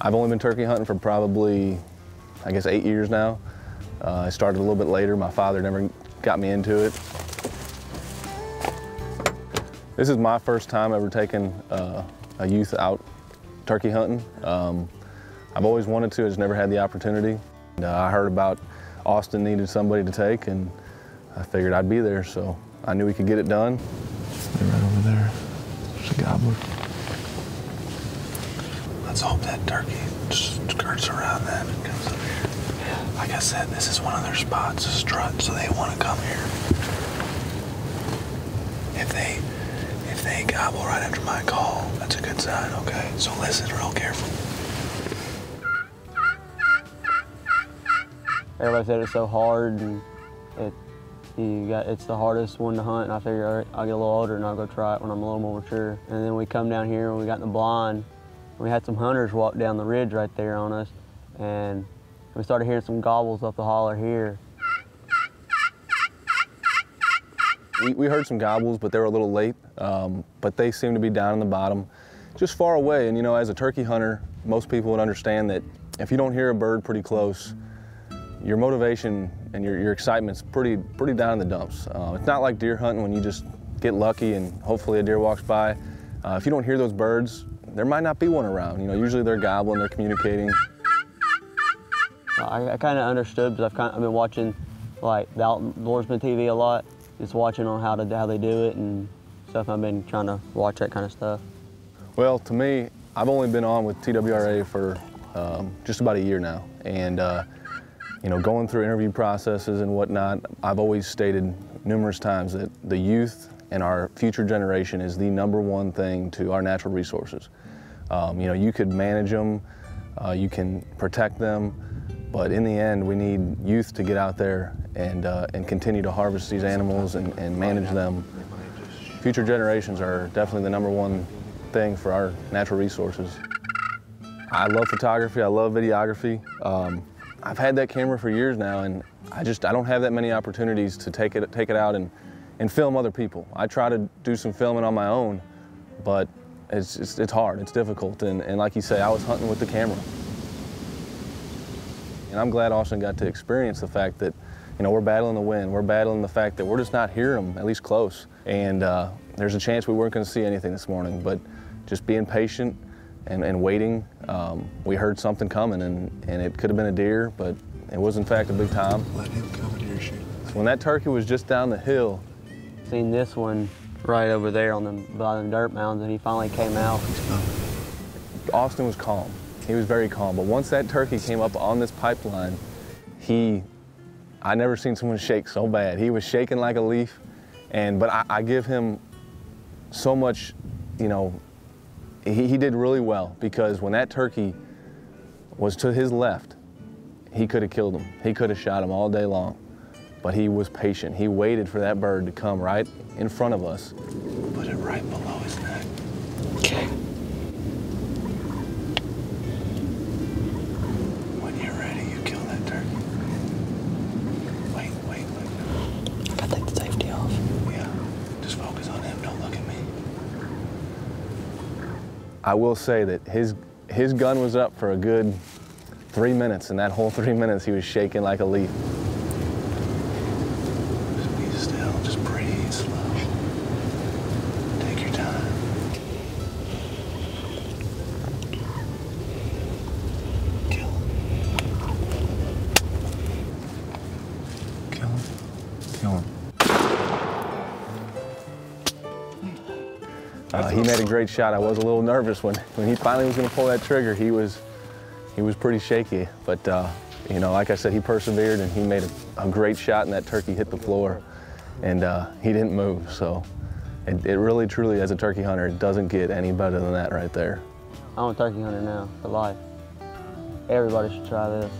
I've only been turkey hunting for probably, I guess, eight years now. Uh, I started a little bit later. My father never got me into it. This is my first time ever taking uh, a youth out turkey hunting. Um, I've always wanted to, I just never had the opportunity. And, uh, I heard about Austin needed somebody to take and I figured I'd be there, so I knew we could get it done. Right over there. There's a gobbler. Let's hope that turkey skirts around them and comes up here. Like I said, this is one of their spots to strut, so they want to come here. If they if they gobble right after my call, that's a good sign, okay? So listen real careful. Everybody said it's so hard and it you got it's the hardest one to hunt and I figure all right, I'll get a little older and I'll go try it when I'm a little more mature. And then we come down here and we got in the blind. We had some hunters walk down the ridge right there on us and we started hearing some gobbles up the holler here. We, we heard some gobbles, but they were a little late. Um, but they seemed to be down in the bottom, just far away. And you know, as a turkey hunter, most people would understand that if you don't hear a bird pretty close, your motivation and your, your excitement's pretty, pretty down in the dumps. Uh, it's not like deer hunting when you just get lucky and hopefully a deer walks by. Uh, if you don't hear those birds, there might not be one around. You know, usually they're gobbling, they're communicating. I, I kind of understood because I've kind I've been watching like the outdoorsman TV a lot, just watching on how to how they do it and stuff. I've been trying to watch that kind of stuff. Well, to me, I've only been on with TWRA for um, just about a year now, and uh, you know, going through interview processes and whatnot, I've always stated numerous times that the youth and our future generation is the number one thing to our natural resources. Um, you know, you could manage them, uh, you can protect them, but in the end, we need youth to get out there and, uh, and continue to harvest these animals and, and manage them. Future generations are definitely the number one thing for our natural resources. I love photography, I love videography. Um, I've had that camera for years now and I just, I don't have that many opportunities to take it, take it out and, and film other people. I try to do some filming on my own, but it's, it's, it's hard, it's difficult. And, and like you say, I was hunting with the camera. And I'm glad Austin got to experience the fact that, you know, we're battling the wind. We're battling the fact that we're just not hearing them, at least close. And uh, there's a chance we weren't going to see anything this morning, but just being patient and, and waiting, um, we heard something coming, and, and it could have been a deer, but it was in fact a big time. Let him come into your shoot. When that turkey was just down the hill, Seen this one right over there on the by the dirt mounds, and he finally came out. Austin was calm. He was very calm. But once that turkey came up on this pipeline, he, I never seen someone shake so bad. He was shaking like a leaf. And, but I, I give him so much, you know, he, he did really well because when that turkey was to his left, he could have killed him. He could have shot him all day long. But he was patient. He waited for that bird to come right in front of us. Put it right below his neck. Okay. When you're ready, you kill that turkey. Wait, wait, wait. I gotta take the safety off. Yeah. Just focus on him. Don't look at me. I will say that his, his gun was up for a good three minutes, and that whole three minutes he was shaking like a leaf. Just be still. Just breathe slow. Take your time. Kill him. Kill him. Uh, he made a great shot. I was a little nervous when, when he finally was going to pull that trigger. He was, he was pretty shaky, but uh, you know, like I said, he persevered and he made a, a great shot, and that turkey hit the floor, and uh, he didn't move. So, it, it really, truly, as a turkey hunter, it doesn't get any better than that right there. I'm a turkey hunter now for life. Everybody should try this.